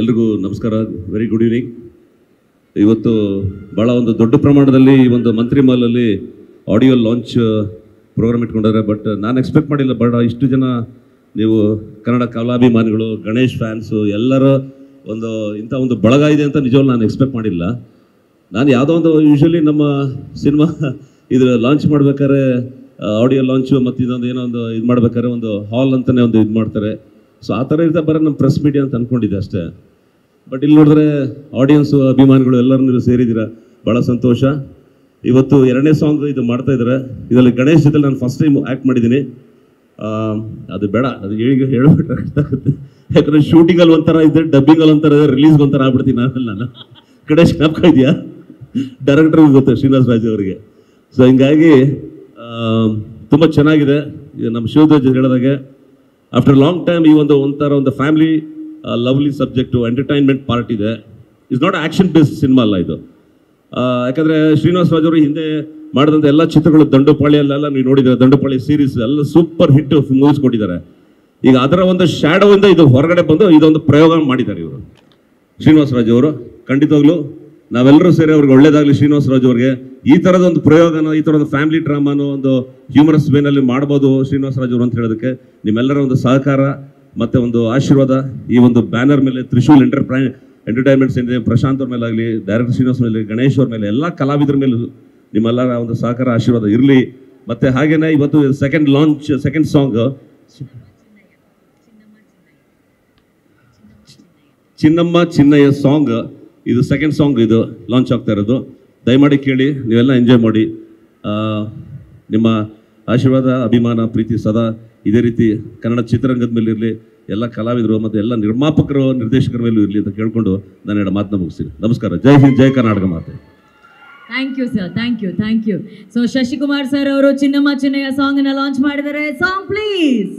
ಎಲ್ರಿಗೂ ನಮಸ್ಕಾರ. Very good evening ಇವತ್ತು ಭಾಳ ಒಂದು ದೊಡ್ಡ ಪ್ರಮಾಣದಲ್ಲಿ ಈ ಒಂದು ಮಂತ್ರಿ ಮಾಲಲ್ಲಿ ಆಡಿಯೋ ಲಾಂಚ್ ಪ್ರೋಗ್ರಾಮ್ ಇಟ್ಕೊಂಡಿದ್ದಾರೆ. ಬಟ್ ನಾನು ಎಕ್ಸ್ಪೆಕ್ಟ್ ಮಾಡಿಲ್ಲ. ಬಟ್ ಇಷ್ಟು ಜನ ನೀವು ಕನ್ನಡ ಕಲಾಭಿಮಾನಿಗಳು, ಗಣೇಶ್ ಫ್ಯಾನ್ಸು ಎಲ್ಲರ ಒಂದು ಇಂಥ ಒಂದು ಬಳಗ ಇದೆ ಅಂತ ನಿಜವಾಗ್ಲೂ ನಾನು ಎಕ್ಸ್ಪೆಕ್ಟ್ ಮಾಡಿಲ್ಲ. ನಾನು ಯಾವುದೋ ಒಂದು ಯೂಶ್ವಲಿ ನಮ್ಮ ಸಿನಿಮಾ ಇದು ಲಾಂಚ್ ಮಾಡ್ಬೇಕಾದ್ರೆ ಆಡಿಯೋ ಲಾಂಚು ಮತ್ತು ಇದೊಂದು ಏನೋ ಒಂದು ಇದು ಮಾಡ್ಬೇಕಾದ್ರೆ ಒಂದು ಹಾಲ್ ಅಂತಲೇ ಒಂದು ಇದು ಮಾಡ್ತಾರೆ. ಸೊ ಆ ಥರ ಇರ್ತಾ ಬರೋ ನಮ್ಮ ಪ್ರೆಸ್ ಮೀಡಿಯಾ ಅಂತ ಅಂದ್ಕೊಂಡಿದ್ದೆ ಅಷ್ಟೇ. ಬಟ್ ಇಲ್ಲಿ ನೋಡಿದ್ರೆ ಆಡಿಯನ್ಸು ಅಭಿಮಾನಿಗಳು ಎಲ್ಲರೂ ನೀವು ಸೇರಿದ್ದೀರಾ? ಭಾಳ ಸಂತೋಷ. ಇವತ್ತು ಎರಡನೇ ಸಾಂಗ್ ಇದು ಮಾಡ್ತಾ ಇದ್ದಾರೆ. ಇದರಲ್ಲಿ ಗಣೇಶ್ ಜೊತೆ ನಾನು ಫಸ್ಟ್ ಟೈಮ್ ಆ್ಯಕ್ಟ್ ಮಾಡಿದ್ದೀನಿ. ಅದು ಬೇಡ, ಅದು ಹೇಳಿ ಹೇಳ್ಬೇಕಾಗುತ್ತೆ ಯಾಕಂದರೆ ಶೂಟಿಂಗಲ್ಲಿ ಒಂಥರ ಇದೆ ಡಬ್ಬಿಂಗಲ್ಲಿ ಒಂಥರ ಇದೆ ರಿಲೀಸ್ಗೆ ಒಂಥರ ಆಗ್ಬಿಡ್ತೀನಿ ನಾನು. ನಾನು ಗಣೇಶ್ ಜ್ಞಾಪಕ ಇದೆಯಾ? ಡೈರೆಕ್ಟ್ರಿಗೆ ಗೊತ್ತು, ಶ್ರೀನಿವಾಸ್ ರಾಜ್ ಅವರಿಗೆ. ಸೊ ಹಿಂಗಾಗಿ ತುಂಬ ಚೆನ್ನಾಗಿದೆ. ನಮ್ಮ ಶಿವಧ್ವಜ್ ಹೇಳಿದಾಗೆ. ಆಫ್ಟರ್ ಲಾಂಗ್ ಟೈಮ್ ಈ ಒಂದು ಒಂಥರ ಒಂದು family lovely subject entertainment part ಇದೆ. Is not action based cinema ಅಲ್ಲ ಇದು. ಯಾಕಂದರೆ ಶ್ರೀನಿವಾಸ ಅವರು ಹಿಂದೆ ಮಾಡಿದಂಥ ಎಲ್ಲ ಚಿತ್ರಗಳು ದಂಡುಪಾಳಿಯಲ್ಲೆಲ್ಲ ನೀವು ನೋಡಿದ್ರೆ, ದಂಡುಪಾಳಿ ಸೀರೀಸ್ ಎಲ್ಲ ಸೂಪರ್ ಹಿಟ್ ಮೂವೀಸ್ ಕೊಟ್ಟಿದ್ದಾರೆ. ಈಗ ಅದರ ಒಂದು ಶ್ಯಾಡೋ ಇಂದ ಇದು ಹೊರಗಡೆ ಬಂದು ಇದೊಂದು ಪ್ರಯೋಗ ಮಾಡಿದ್ದಾರೆ ಇವರು. ಶ್ರೀನಿವಾಸ ಅವರು, ಖಂಡಿತವಾಗ್ಲೂ ನಾವೆಲ್ಲರೂ ಸೇರಿ ಅವ್ರಿಗೆ ಒಳ್ಳೇದಾಗಲಿ ಶ್ರೀನಿವಾಸ ರಾಜು ಅವ್ರಿಗೆ. ಈ ಥರದ ಒಂದು ಪ್ರಯೋಗನ, ಈ ಥರದ ಫ್ಯಾಮಿಲಿ ಡ್ರಾಮಾನು ಒಂದು ಹ್ಯೂಮರಸ್ ವೇನಲ್ಲಿ ಮಾಡ್ಬೋದು ಶ್ರೀನಿವಾಸ ರಾಜು ಅವರು ಅಂತ ಹೇಳೋದಕ್ಕೆ ನಿಮ್ಮೆಲ್ಲರ ಒಂದು ಸಹಕಾರ ಮತ್ತೆ ಒಂದು ಆಶೀರ್ವಾದ, ಈ ಒಂದು ಬ್ಯಾನರ್ ಮೇಲೆ ತ್ರಿಶೂಲ್ ಎಂಟರ್ಪ್ರೈ ಎಂಟರ್ಟೈನ್ಮೆಂಟ್ಸ್ ಏನಿದೆ ಪ್ರಶಾಂತ್ ಅವ್ರ ಮೇಲೆ ಆಗಲಿ ಡೈರೆಕ್ಟರ್ ಶ್ರೀನಿವಾಸ್ ಮೇಲೆ ಗಣೇಶ್ ಅವ್ರ ಮೇಲೆ ಎಲ್ಲ ಕಲಾವಿದರ ಮೇಲೆ ನಿಮ್ಮೆಲ್ಲರ ಒಂದು ಸಹಕಾರ, ಆಶೀರ್ವಾದ ಇರಲಿ. ಮತ್ತೆ ಹಾಗೇನೆ ಇವತ್ತು second launch second song Chinnamma Chinnayya. Song ಇದು ಸೆಕೆಂಡ್ ಸಾಂಗ್ ಇದು ಲಾಂಚ್ ಆಗ್ತಾ ಇರೋದು. ದಯಮಾಡಿ ಕೇಳಿ, ನೀವೆಲ್ಲ ಎಂಜಾಯ್ ಮಾಡಿ. ನಿಮ್ಮ ಆಶೀರ್ವಾದ, ಅಭಿಮಾನ, ಪ್ರೀತಿ ಸದಾ ಇದೇ ರೀತಿ ಕನ್ನಡ ಚಿತ್ರರಂಗದ ಮೇಲೆ ಇರಲಿ, ಎಲ್ಲ ಕಲಾವಿದರು ಮತ್ತು ಎಲ್ಲ ನಿರ್ಮಾಪಕರು, ನಿರ್ದೇಶಕರ ಮೇಲೂ ಇರಲಿ ಅಂತ ಕೇಳಿಕೊಂಡು ನಾನು ಎರಡು ಮಾತನ್ನ ಮುಗಿಸ್ತೀನಿ. ನಮಸ್ಕಾರ, ಜೈ ಹಿಂದ್, ಜೈ ಕರ್ನಾಟಕ ಮಾತೆ. Thank you sir thank you thank you so Shashikumar sir ಅವರು ಚಿನ್ನಮ್ಮ ಚಿನ್ನಯ್ಯ ಸಾಂಗ್ ಅನ್ನ ಲಾಂಚ್ ಮಾಡಿದ್ದಾರೆ. Song please